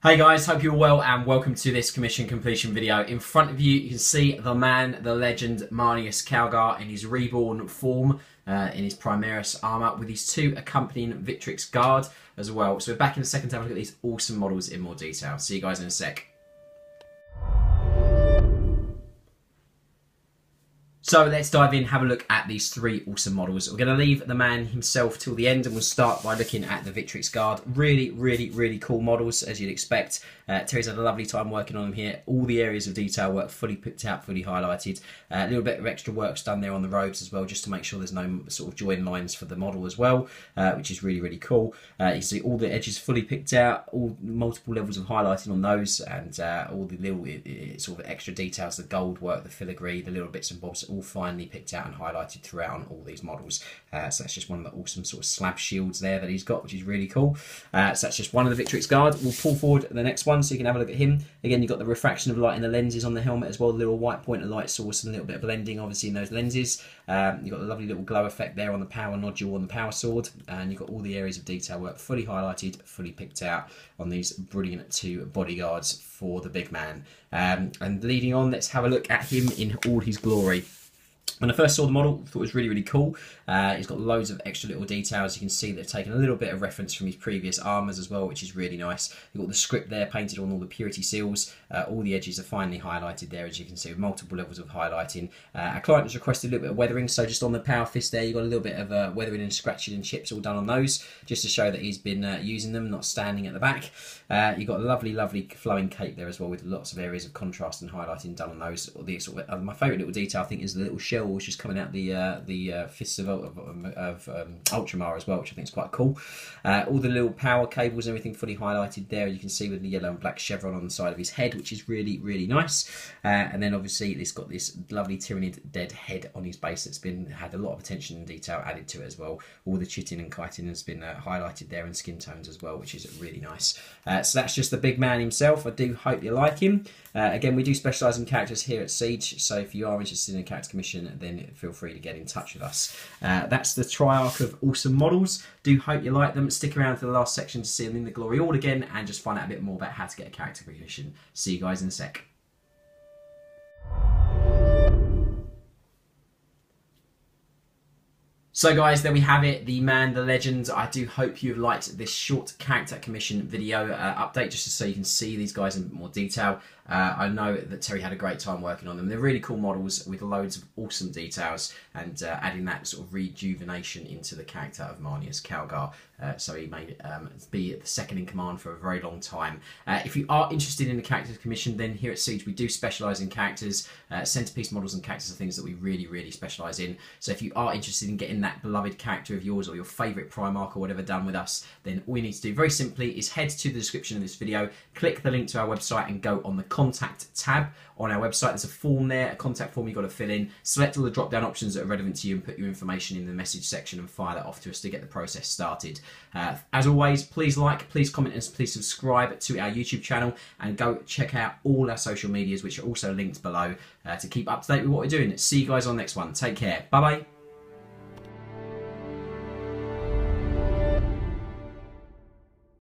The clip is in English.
Hey guys, hope you're well and welcome to this commission completion video. In front of you, you can see the man, the legend, Marneus Calgar in his reborn form, uh, in his Primaris armour, with his two accompanying Victrix Guard as well. So we're back in a second to have a look at these awesome models in more detail. See you guys in a sec. So let's dive in, have a look at these three awesome models. We're going to leave the man himself till the end and we'll start by looking at the Victrix Guard. Really, really, really cool models as you'd expect. Uh, Terry's had a lovely time working on them here. All the areas of detail work fully picked out, fully highlighted. Uh, a little bit of extra work's done there on the robes as well, just to make sure there's no sort of join lines for the model as well, uh, which is really, really cool. Uh, you see all the edges fully picked out, all multiple levels of highlighting on those, and uh, all the little sort of extra details, the gold work, the filigree, the little bits and bobs, finely picked out and highlighted throughout on all these models. Uh, so that's just one of the awesome sort of slab shields there that he's got, which is really cool. so that's just one of the Victrix Guard. We'll pull forward the next one so you can have a look at him. Again, you've got the refraction of light in the lenses on the helmet as well, the little white point of light source and a little bit of blending obviously in those lenses. Um, you've got the lovely little glow effect there on the power nodule on the power sword, and you've got all the areas of detail work fully highlighted, fully picked out on these brilliant two bodyguards for the big man. Um, and leading on, let's have a look at him in all his glory. When I first saw the model, I thought it was really, really cool. Uh, he's got loads of extra little details. You can see they've taken a little bit of reference from his previous armors as well, which is really nice. You've got the script there painted on all the purity seals. Uh, all the edges are finely highlighted there, as you can see, with multiple levels of highlighting. Uh, our client has requested a little bit of weathering, so just on the power fist there, you've got a little bit of uh, weathering and scratching and chips all done on those, just to show that he's been uh, using them, not standing at the back. Uh, you've got a lovely, lovely flowing cape there as well, with lots of areas of contrast and highlighting done on those. The sort of, my favourite little detail, I think, is the little shell which is coming out the uh, the uh, fists of, of, of um, Ultramar as well, which I think is quite cool. Uh, all the little power cables and everything fully highlighted there. You can see with the yellow and black chevron on the side of his head, which is really really nice. Uh, and then obviously it's got this lovely Tyranid dead head on his base that's been had a lot of attention and detail added to it as well. All the chitin and chitin has been uh, highlighted there and skin tones as well, which is really nice. Uh, so that's just the big man himself. I do hope you like him. Again, we do specialise in characters here at Siege, so if you are interested in a character commission, then feel free to get in touch with us. Uh, that's the triarch of awesome models. Do hope you like them. Stick around for the last section to see them in the glory all again and just find out a bit more about how to get a character commission. See you guys in a sec. So guys, there we have it, the man, the legend. I do hope you've liked this short character commission video uh, update, just so you can see these guys in more detail. Uh, I know that Terry had a great time working on them. They're really cool models with loads of awesome details and uh, adding that sort of rejuvenation into the character of Marneus Calgar. Uh, so he may um, be the second in command for a very long time. Uh, if you are interested in the character commission, then here at Siege we do specialise in characters. Uh, centerpiece models and characters are things that we really, really specialise in. So if you are interested in getting that beloved character of yours or your favourite Primarch or whatever done with us, then all you need to do very simply is head to the description of this video, click the link to our website and go on the contact tab on our website. There's a form there, a contact form you've got to fill in. Select all the drop down options that are relevant to you and put your information in the message section and fire that off to us to get the process started. Uh, as always, please like, please comment, and please subscribe to our YouTube channel and go check out all our social medias, which are also linked below uh, to keep up to date with what we're doing. See you guys on the next one. Take care. Bye bye.